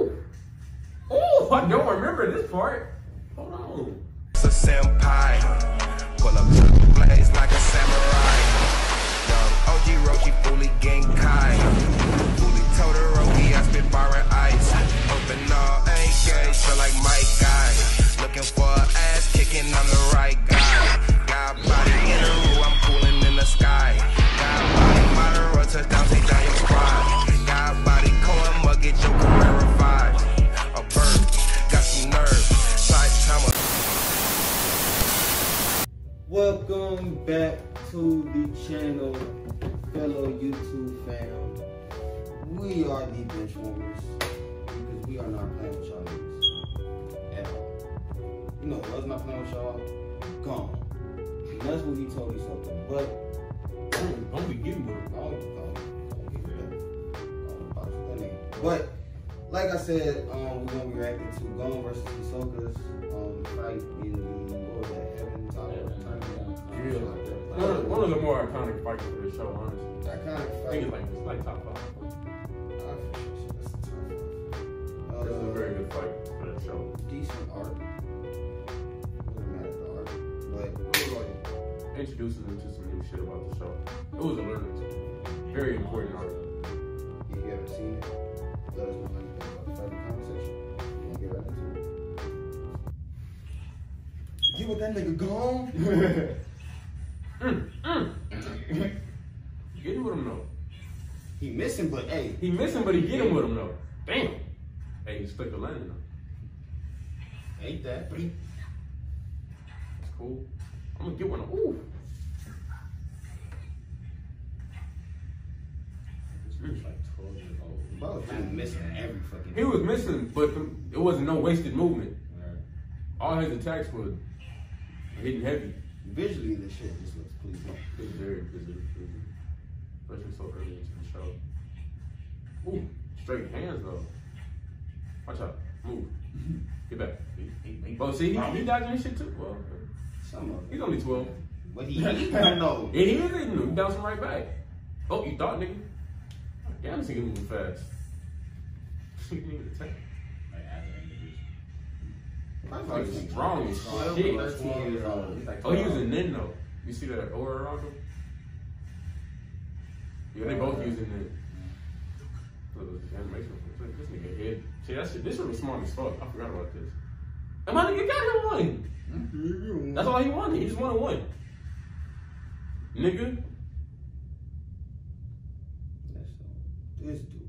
Ooh. Ooh, I don't remember this part. Hold on. It's a senpai. Pull up to the like a samurai. Young OG Roshi fully. Fully ice. Open all feel like Mike Guy. Welcome back to the channel, fellow YouTube fam. We are the bench warmers because we are not playing with y'all niggas at all. You know, was not playing with y'all, gone. And that's what he told me something. But Don't, be getting. I nigga. But like I said, um, we're gonna be reacting to Gon versus Hisoka's um, fight in the was that Heaven Tower tournament? Yeah. Like. One of, one of the more iconic fights of this show, honestly. Iconic I fight. think it's like it's like top five. I for sure say that's a. This is a Uh, very good fight for the show. decent art. Doesn't matter the art, but It was like introducing them to some new shit about the show. It was a learning experience. Very important art. if you haven't seen it, let us know how about the fight in the comment section. We'll get right into it. Get with that nigga Gon. Mm, mm. Get with him though. he missing, but hey, He missing, but he get him with him though. Damn. Hey, he stuck the landing though. ain't that? That's cool. I'm gonna get one. Ooh. Bro, he missing every fucking. He was missing, but it wasn't no wasted movement. All his attacks were hitting heavy. Visually, this shit just looks pleasing. It was very busy, busy. Especially so early into the show. Ooh, straight hands though. Watch out. Move. Get back. Oh, see, he, he dodging his shit too. Well, Some of it. he's only 12. But he eating them though. Yeah, he is eating. He bouncing right back. Oh, you thought, nigga? Yeah, this nigga moving fast. He didn't even attack. Like strong as Twelve, shit. thirteen years old. Like Oh, he was a 12. nen though. You see that aura around him? Yeah, they both using it. Look, this animation. This nigga head. See, that shit. This shit was smart as fuck. I forgot about this. And my nigga got him one. That's all he wanted. He just wanted one. Nigga. That's so- This dude.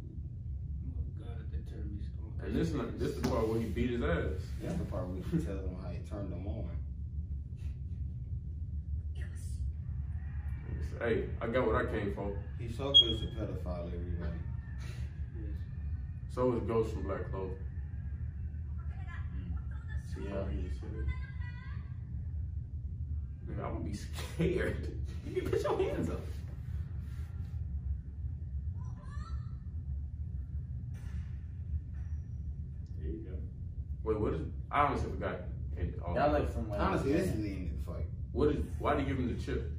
And this is this is the part where he beat his ass. That's the part where you can tell them how he turned them on. Hey, I got what I came for. Hisoka is a pedophile, everybody. So is Ghost from Black Clover. See Yeah, he said. Nigga, I'm gonna be scared. You can put your hands up. There you go. Wait, what is? I honestly forgot. And, all That like from like Honestly, this is the end of the fight. what is? Why did he give him the chip?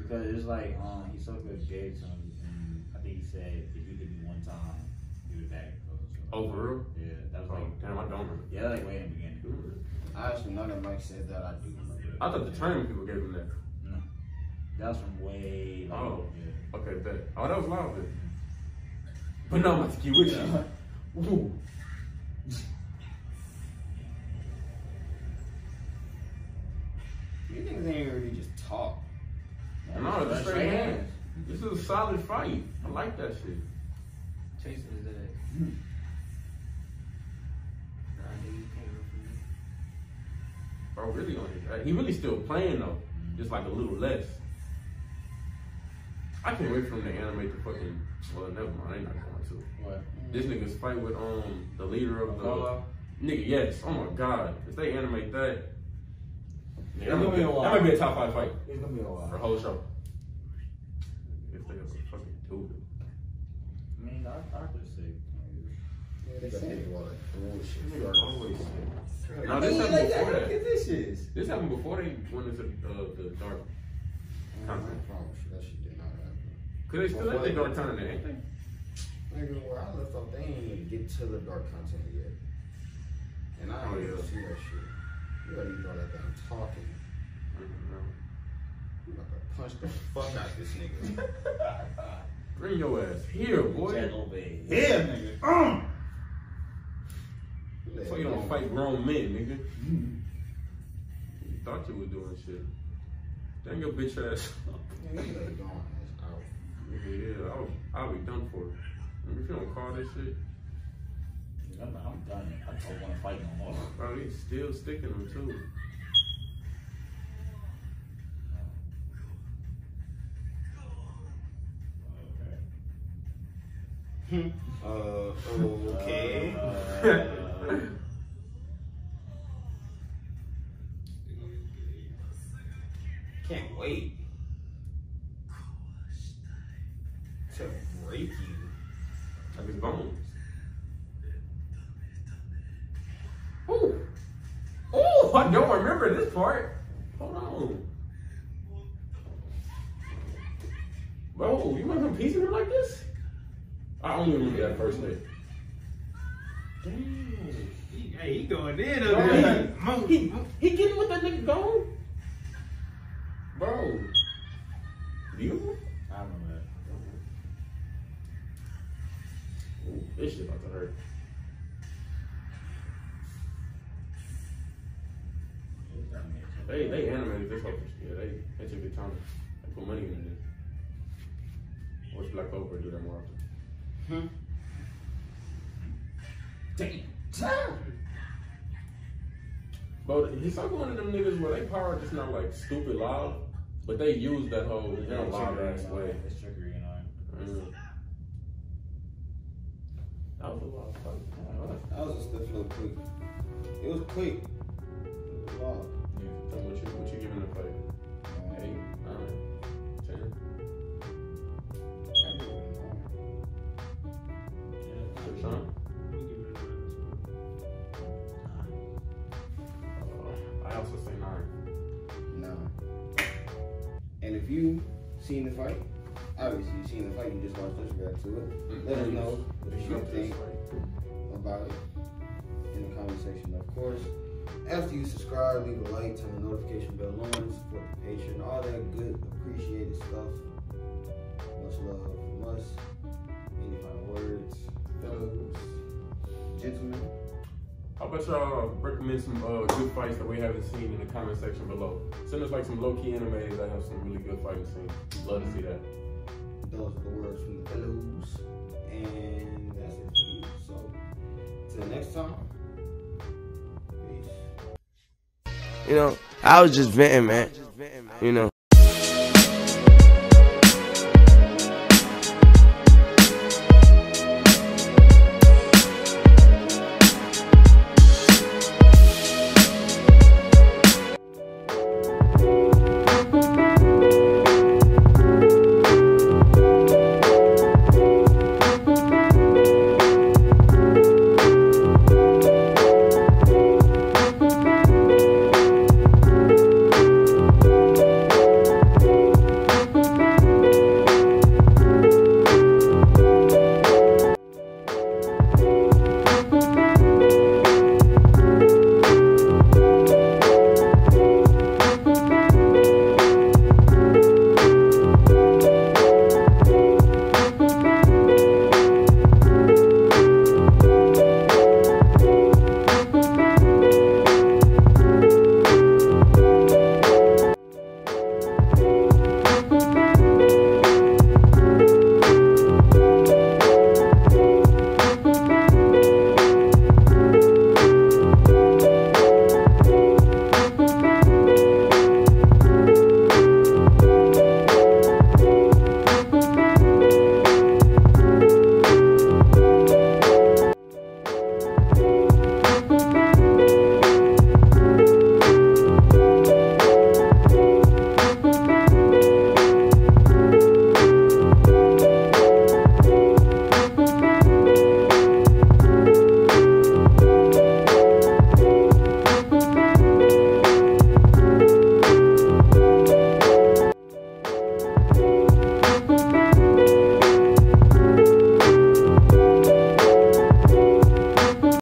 because it's like um Hisoka gave some and I think he said if you could do one time, do it back. Oh, for real? Yeah, that was Oh, like damn, I don't remember. yeah, was like way in the beginning. I actually know that Mike said that. I do remember. I thought the tournament people gave him that. No, that was from way. Like, Oh. yeah. Okay, bet. Oh, that was loud then. But no, I'm about to keep with you. Ooh. You niggas ain't really just talk. No, it's That's straight right. hands. This is a solid fight. I like that shit. Chasing his ass. Nah, nigga, you can't run from me. Bro, really on his ass. He really still playing though, just like a little less. I can't wait for him to animate the fucking. Well, never mind. I ain't not going to. What? This nigga's fight with um the leader of the Apollo? nigga. Yes. Oh my god. If they animate that, yeah, It's that, gonna might be be, a that might be a top five fight It's gonna be a for the while. whole show. If they a fucking do it. I mean, I, I could say. They said it was bullshit. Nigga always say. No, this mean, happened like, before look that. at this shit. This happened before they went into uh, the dark. Content. I promise you, that shit did not happen. Cause they still at the dark tournament, ain't they? Nigga, where I left off, they ain't even get to the dark content yet. And I Oh, ain't even yeah. see that shit. You gotta use all that damn talking. I don't know. You about to punch the fuck out this nigga. Bring your ass here, boy. Jack over here, nigga. Uh. So you don't fight grown men, nigga. You thought you was doing shit. Dang your bitch ass. Yeah, you let it go ass yeah, I'll, I'll be done for. If you don't call this shit, I'm, I'm done. I don't want to fight no more. bro, he's still sticking them too. Okay. Uh, okay. Uh, Can't wait to break you. Like his bones. Ooh. Ooh, I don't remember this part. Hold on. Bro, you want piecing him like this? I only remember that first day. Damn. Hey, he going in over there. he, he, he getting with that nigga Gon? Bro. They they animated this whole thing. yeah, they they took their time. They put money into this. Watch Black Clover do that more often. Hmm. Damn. But he's like one of them niggas where they power just not like stupid loud, but they use that whole in a loud ass way. It's trickery, you know. Mm. That was a lot of fight. That was a stiff little quick. It was quick. It was wild. So what you what you giving the fight? Eight, nine, ten, six, huh? Uh, I also say nine. Nah. And if you seen the fight, obviously you seen the fight, you just watched us react to it. Let us know what you think about it in the comment section. Of course, after you subscribe, leave a like, turn the notification bell on, support the Patreon, all that good, appreciated stuff. Much love from us. Any final words, fellows, gentlemen? How about y'all recommend some uh, good fights that we haven't seen in the comment section below? Send us like some low key animes that have some really good fighting scenes. Love to see that. Those are the words from the fellows. And that's it for you. So, till next time. You know, I was just venting, man. You know.